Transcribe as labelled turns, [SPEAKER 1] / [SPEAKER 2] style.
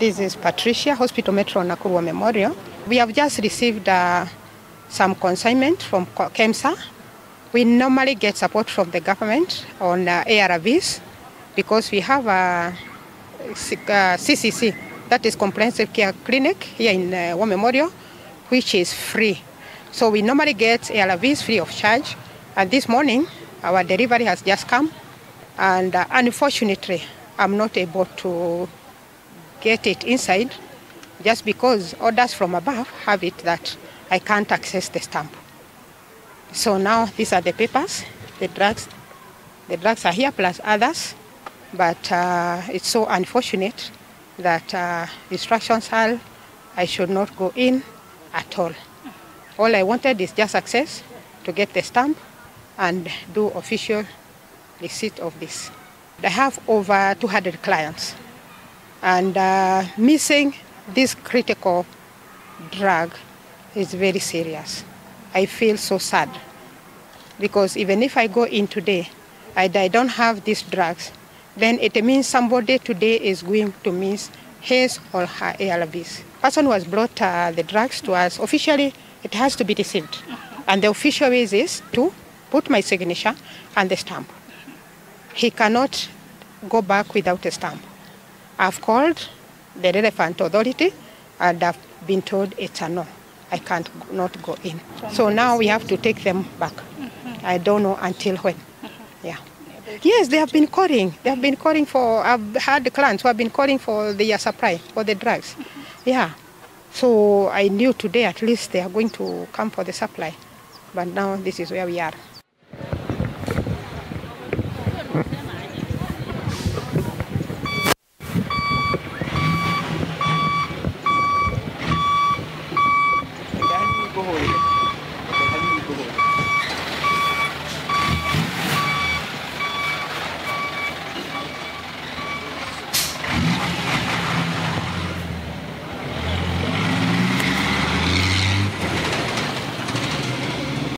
[SPEAKER 1] This is Patricia, Hospital Metro Nakuru Memorial. We have just received uh, some consignment from KEMSA. We normally get support from the government on uh, ARVs because we have a, CCC, that is Comprehensive Care Clinic here in uh, War Memorial, which is free. So we normally get ARVs free of charge. And this morning, our delivery has just come. And uh, unfortunately, I'm not able to get it inside just because orders from above have it that I can't access the stamp. So now these are the papers, the drugs. The drugs are here plus others, but uh, it's so unfortunate that uh, instructions are I should not go in at all. All I wanted is just access to get the stamp and do official receipt of this. I have over 200 clients and uh, missing this critical drug is very serious. I feel so sad because even if I go in today and I don't have these drugs, then it means somebody today is going to miss his or her ARVs. Person who has brought uh, the drugs to us, officially it has to be received. And the official way is to put my signature and the stamp. He cannot go back without a stamp. I've called the relevant authority and I've been told it's a no. I can't not go in. So now we have to take them back. I don't know until when. Yeah. Yes, they have been calling. They have been calling for, I've had clients who have been calling for the supply, for the drugs. Yeah. So I knew today at least they are going to come for the supply. But now this is where we are.